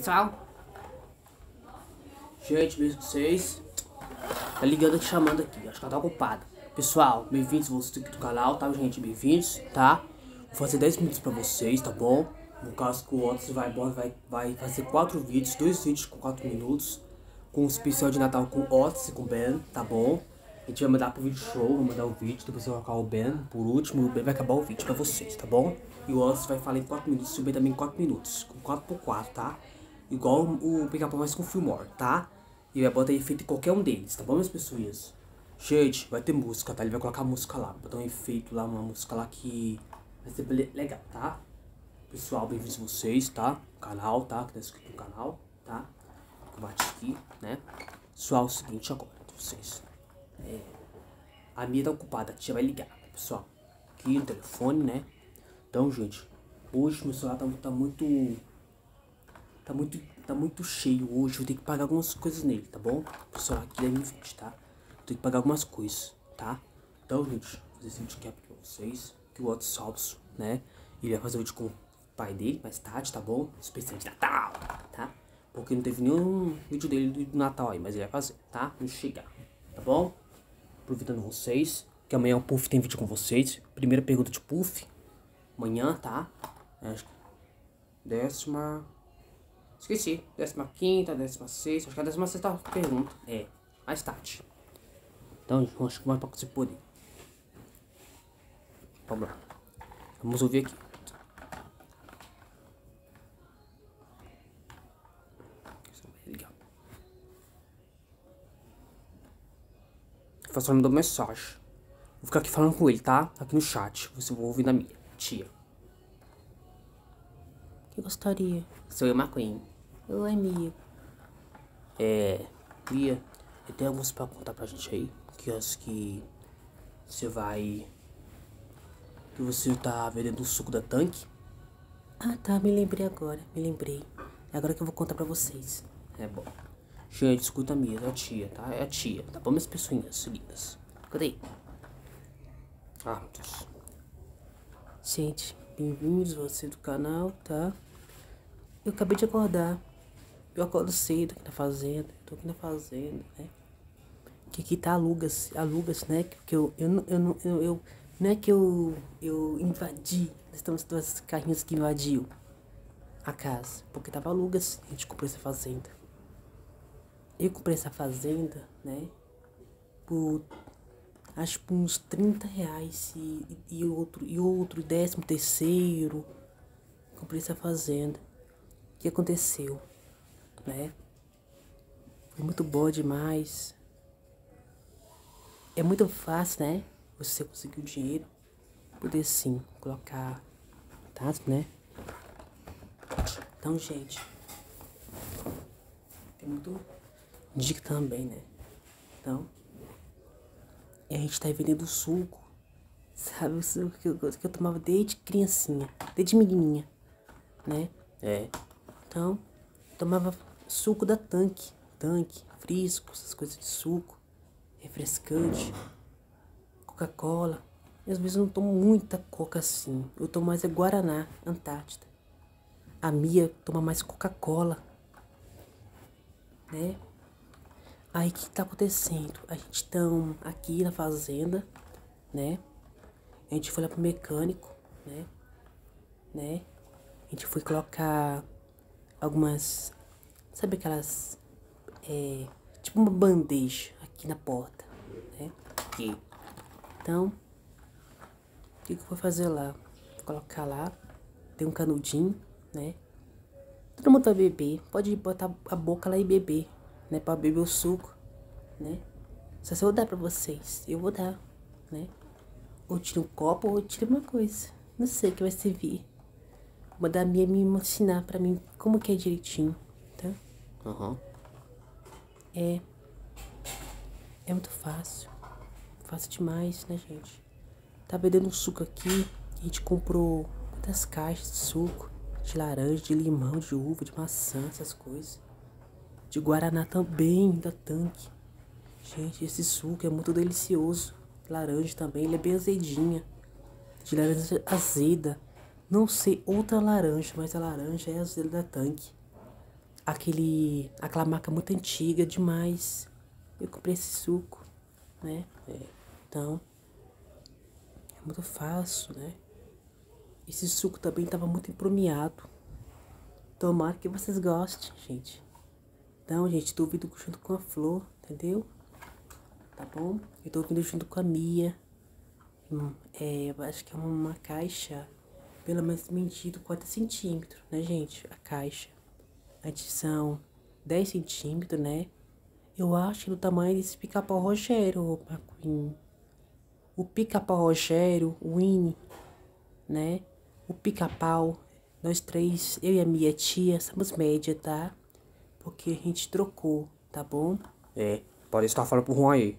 Pessoal. Gente, mesmo vocês. Tá ligando aqui, chamando aqui. Acho que ela tá ocupada. Pessoal, bem-vindos vocês aqui do canal, tá, gente? Bem-vindos, tá? Vou fazer 10 minutos pra vocês, tá bom? No caso que o Otis vai, vai, vai fazer 4 vídeos, 2 vídeos com 4 minutos. Com um especial de Natal com o Otis e com o Ben, tá bom? A gente vai mandar pro vídeo show, vou mandar o vídeo, depois eu vou colocar o Ben por último, o Ben vai acabar o vídeo pra vocês, tá bom? E o Otis vai falar em 4 minutos, e o Ben também em 4 minutos, com 4 por 4, tá? Igual o Pica-Pau mais com o Filmore, tá? E vai botar efeito em qualquer um deles, tá bom, minhas pessoas? Gente, vai ter música, tá? Ele vai colocar música lá, botar um efeito lá, uma música lá que vai ser legal, tá? Pessoal, bem-vindos vocês, tá? Canal, tá? Que tá inscrito no canal, tá? Bate aqui, né? Pessoal, é o seguinte agora, vocês. É, a minha tá ocupada, a tia vai ligar, pessoal. Aqui no telefone, né? Então, gente, hoje meu celular tá, tá muito. Tá muito. Tá muito cheio hoje. Eu tenho que pagar algumas coisas nele, tá bom? Celular aqui é M20, tá? Eu tenho que pagar algumas coisas, tá? Então, gente, vou fazer esse vídeo aqui pra vocês. Que o Salso, né? Ele vai fazer o vídeo com o pai dele mais tarde, tá bom? Especial de Natal, tá? Porque não teve nenhum vídeo dele do Natal aí, mas ele vai fazer, tá? Quando chegar, tá bom? Aproveitando vocês, que amanhã o Puff tem vídeo com vocês. Primeira pergunta de Puff. Amanhã, tá? Que... Décima... Esqueci. Décima quinta, décima sexta. Acho que é a décima sexta pergunta. É, mais tarde. Então, acho que vai pra você poder. Vamos lá. Vamos ouvir aqui. Faço mandou mensagem. Vou ficar aqui falando com ele, tá? Aqui no chat. Você vai ouvir da minha tia. Que gostaria? Sou eu, McQueen. Oi, amigo. É. Mia, eu tenho alguns pra contar pra gente aí. Que acho que você vai. Que você tá vendendo o suco da tanque. Ah, tá. Me lembrei agora. Me lembrei. É agora que eu vou contar pra vocês. É bom. Gente, escuta a minha, é a tia, tá? É a tia, tá bom, minhas pessoinhas lindas. Cadê? Ah, Deus. Gente, bem-vindos você do canal, tá? Eu acabei de acordar. Eu acordo cedo aqui na fazenda. Tô aqui na fazenda, né? Que aqui tá alugas, alugas, né? Que eu, eu, eu, eu, eu, não é que eu, eu invadi. Estamos duas carrinhas que invadiu a casa. Porque tava alugas, a gente comprou essa fazenda. Eu comprei essa fazenda, né? Por acho por uns 30 reais e, e outro, e outro, décimo terceiro. Comprei essa fazenda. O que aconteceu? Né? Foi muito boa demais. É muito fácil, né? Você conseguir o dinheiro. Poder sim colocar. Tá, né? Então, gente. Tem muito dica também, né? Então. E a gente tá vendendo suco. Sabe, o suco que eu, que eu tomava desde criancinha. Desde menininha. Né? É. Então, tomava suco da tanque. Tanque, frisco, essas coisas de suco. Refrescante. Coca-Cola. Às vezes eu não tomo muita coca assim. Eu tomo mais é Guaraná, Antártida. A Mia toma mais Coca-Cola. Né? Aí o que tá acontecendo? A gente estão aqui na fazenda, né? A gente foi lá pro mecânico, né? Né? A gente foi colocar algumas. Sabe aquelas. É, tipo uma bandeja aqui na porta, né? Aqui. Então, o que, que eu vou fazer lá? Vou colocar lá. Tem um canudinho, né? Todo mundo vai beber. Pode botar a boca lá e beber né, para beber o suco, né? Só se eu dar para vocês, eu vou dar, né? Ou tira um copo ou tira uma coisa, não sei o que vai servir. Vou mandar a minha me ensinar para mim como que é direitinho? Uhum. É, é muito fácil, fácil demais, né, gente? Tá bebendo um suco aqui, a gente comprou muitas caixas de suco, de laranja, de limão, de uva, de maçã, essas coisas de guaraná também, da tanque. Gente, esse suco é muito delicioso. Laranja também, ele é bem azedinha. De laranja azeda. Não sei outra laranja, mas a laranja é azeda da tanque. Aquele, aquela marca muito antiga demais. Eu comprei esse suco, né? É. Então, é muito fácil, né? Esse suco também estava muito empromiado. Tomara que vocês gostem, gente. Então, gente, tô vindo junto com a Flor, entendeu? Tá bom? Eu tô vindo junto com a Mia. Hum, é, acho que é uma caixa, pelo menos medido 4 centímetros, né, gente? A caixa. A edição 10 centímetros, né? Eu acho que do tamanho desse pica-pau Rogério, McQueen. O pica-pau Rogério, o Winnie, né? O pica-pau nós três, eu e a minha tia, somos média, tá? Porque a gente trocou, tá bom? É, pode estar falando pro Juan aí.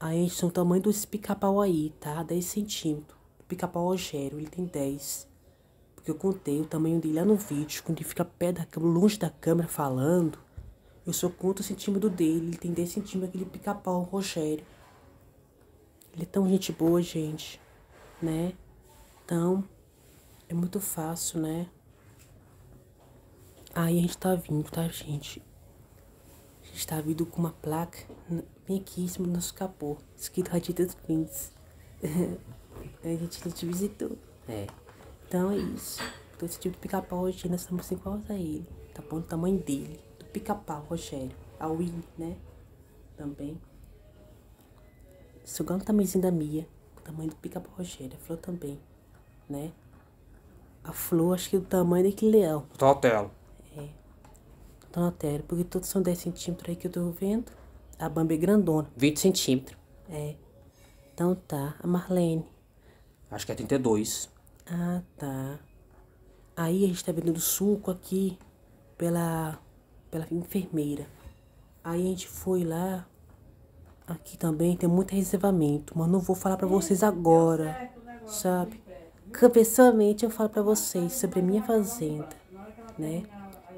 A gente tem o tamanho desse pica-pau aí, tá? 10 centímetros. O pica-pau Rogério, ele tem 10. Porque eu contei o tamanho dele lá no vídeo, quando ele fica perto da câmera, longe da câmera falando. Eu só conto o centímetro dele, ele tem 10 centímetros, aquele pica-pau Rogério. Ele é tão gente boa, gente, né? Então, é muito fácil, né? Aí a gente tá vindo, tá, gente? A gente tá vindo com uma placa bem aqui em cima do nosso capô, escrito Raditas Prints. a, gente, gente visitou. É. Então é isso. Então esse tipo de pica-pau hoje nós estamos iguais a ele. Tá bom? O tamanho dele. Do pica-pau, Rogério. A Win, né? Também. É o tamanhozinho da Mia. O tamanho do pica-pau Rogério. A Flor também. Né? A flor, acho que do tamanho daquele leão. Totelo. É. Tonotelo, porque todos são 10 centímetros aí que eu tô vendo. A Bambi é grandona. 20 centímetros. É. Então tá. A Marlene. Acho que é 32. Ah, tá. Aí a gente tá vendendo suco aqui pela, pela enfermeira. Aí a gente foi lá. Aqui também tem muito reservamento, mas não vou falar pra vocês agora, sabe? pessoalmente eu falo para vocês sobre a minha fazenda, né?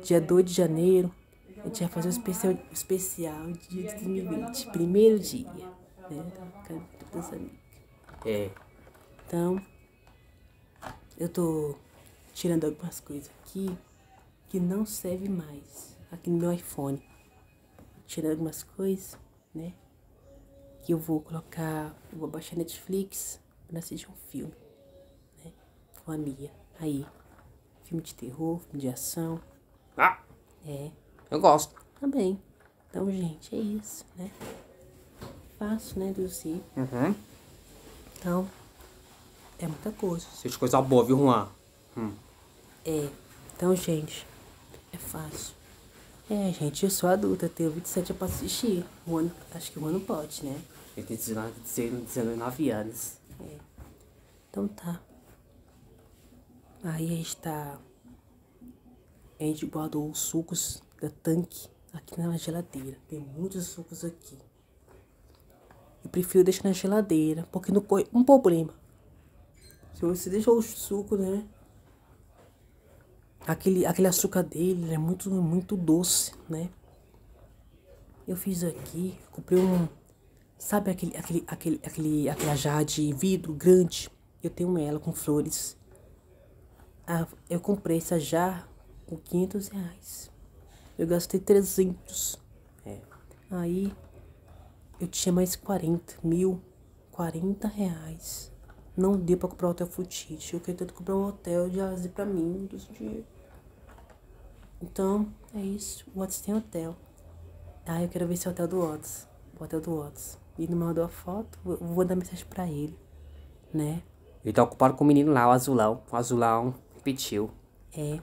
Dia 2 de janeiro, a gente vai fazer um especial, especial dia de 2020, primeiro dia, né? É. Então, eu tô tirando algumas coisas aqui que não serve mais aqui no meu iPhone. Tirando algumas coisas, né? Que eu vou colocar, eu vou baixar Netflix para assistir um filme com a Mia. Aí, filme de terror, filme de ação. Ah! É. Eu gosto. Também. Então, gente, é isso, né? Fácil, né, Dulce? Uhum. Então, é muita coisa. Seja coisa boa, viu, Juan? Hum. É. Então, gente, é fácil. É, gente, eu sou adulta, tenho 27 pra assistir. Um ano, acho que um ano pode, né? Ele tem 19, 19 anos. É. Então tá. Aí a gente tá. A gente guardou os sucos da tanque aqui na geladeira. Tem muitos sucos aqui. Eu prefiro deixar na geladeira, porque não corre um problema. Se você deixa o suco, né? Aquele, aquele açúcar dele é muito, muito doce, né? Eu fiz aqui, comprei um. Sabe aquele, aquele, aquele, aquele, aquela de vidro grande? Eu tenho ela com flores. Ah, eu comprei essa jarra com 500 reais. Eu gastei 300. É. Aí eu tinha mais 40 mil, 40 reais. Não deu pra comprar o hotel Futite. Eu queria tanto comprar um hotel de aze pra mim dos dinheiro. Então, é isso. O Watts tem hotel. Ah, eu quero ver esse hotel do Watts. O hotel do Watts. Ele me mandou a foto, vou, vou dar mensagem pra ele, né? Ele tá ocupado com o menino lá, o azulão. O azulão repetiu. É.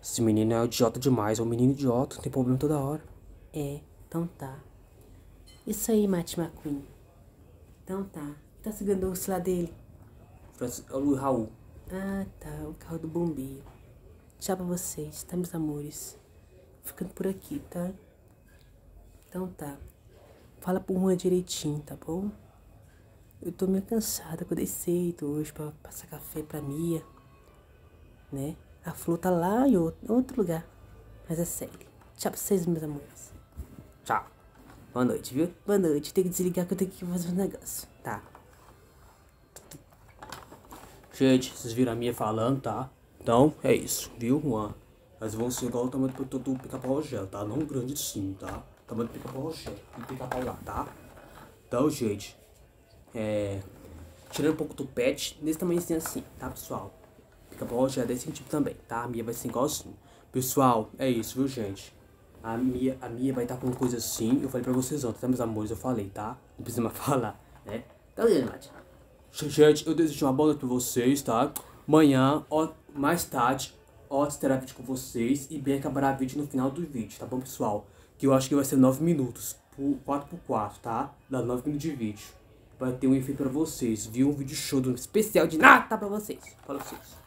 Esse menino é idiota demais, é um menino idiota, tem problema toda hora. É, então tá. Isso aí, Matt McQueen. Então tá. Tá segurando o celular dele? É o Luiz Raul. Ah, tá. O carro do bombeiro. Tchau pra vocês, tá, meus amores? Ficando por aqui, tá? Então tá. Fala pro Juan direitinho, tá bom? Eu tô meio cansada, acordei cedo hoje pra passar café pra Mia né? A flor tá lá em outro, outro lugar. Mas é sério. Tchau pra vocês, meus amores. Tchau. Boa noite, viu? Boa noite. Tem que desligar que eu tenho que fazer um negócio. Tá. Gente, vocês viram a minha falando, tá? Então, é isso, viu, Juan? Mas vão ser igual o tamanho do, do pica-pau Rogério, tá? Não grande sim, tá? Tamanho do pica-pau Rogério. E pica-pau lá, tá? Então, gente. É. Tirando um pouco do pet, desse tamanho assim, tá, pessoal? Pica-pau Rogério é desse tipo também, tá? A minha vai ser igualzinho. Pessoal, é isso, viu, gente? A minha, a minha vai estar tá com uma coisa assim. Eu falei pra vocês ontem, tá, meus amores? Eu falei, tá? Não precisa mais falar, né? Tá vendo, Nath? Gente, eu desejo uma boa noite pra vocês, tá? Amanhã, ó, mais tarde, ó, terá vídeo com vocês e bem acabará vídeo no final do vídeo, tá bom, pessoal? Que eu acho que vai ser 9 minutos, por 4x4, tá? Dá 9 minutos de vídeo. Vai ter um efeito pra vocês, viu? Um vídeo show, um especial de nada pra vocês. Fala pra vocês.